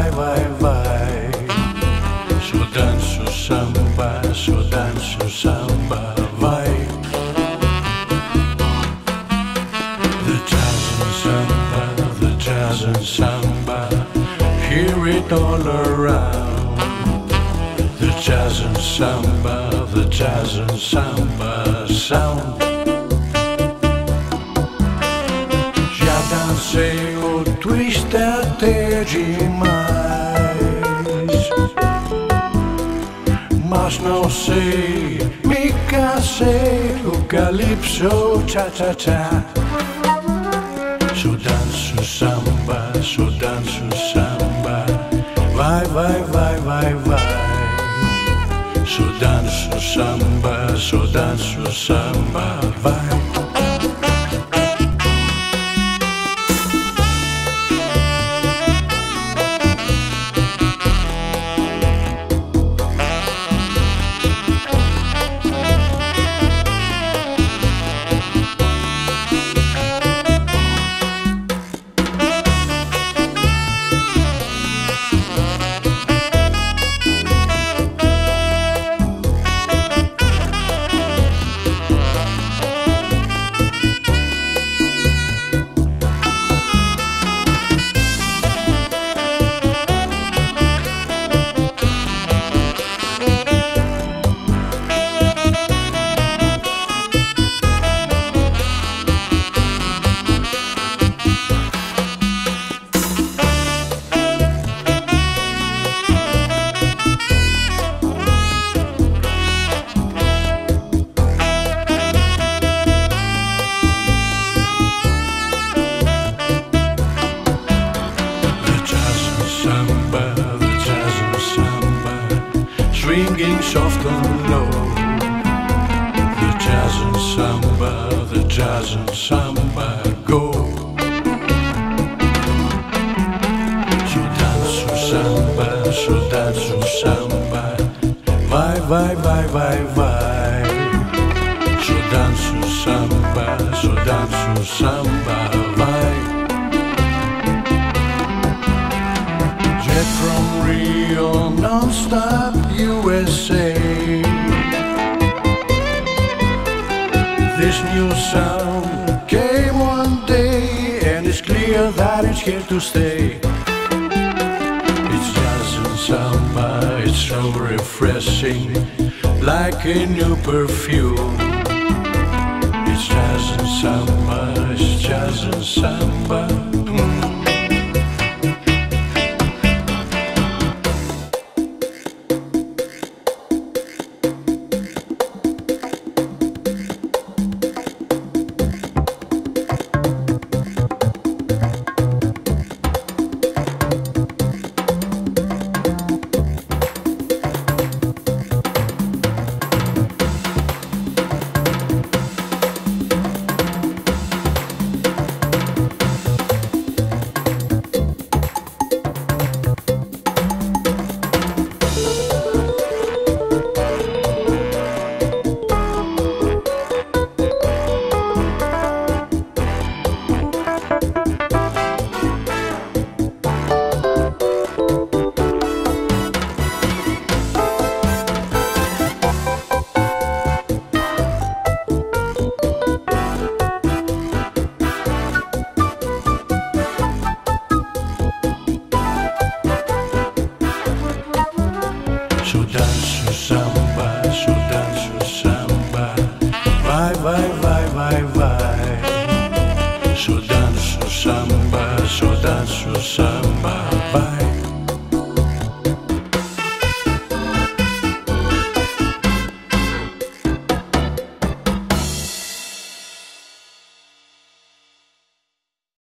vai, vai, vai. So danço samba, so danço samba, vai. The jazz and samba, the jazz and samba, hear it all around. The jazz and samba, the jazz and samba sound. Já dancei o twist até demais, mas não sei, me cansei o calypso cha-cha-cha. So danço samba, so danço samba, vai, vai, vai, vai, vai. So danço samba, so danço samba, vai. Swinging soft and low. The jazz and samba, the jazz and samba, go. So dance o samba, so dance o samba, vai, vai, vai, vai, vai. So dance o samba, so dance o samba, vai. Jet from Rio, non-stop This new sound came one day, and it's clear that it's here to stay. It's jazz and samba, it's so refreshing, like a new perfume. It's jazz and samba, it's jazz and samba.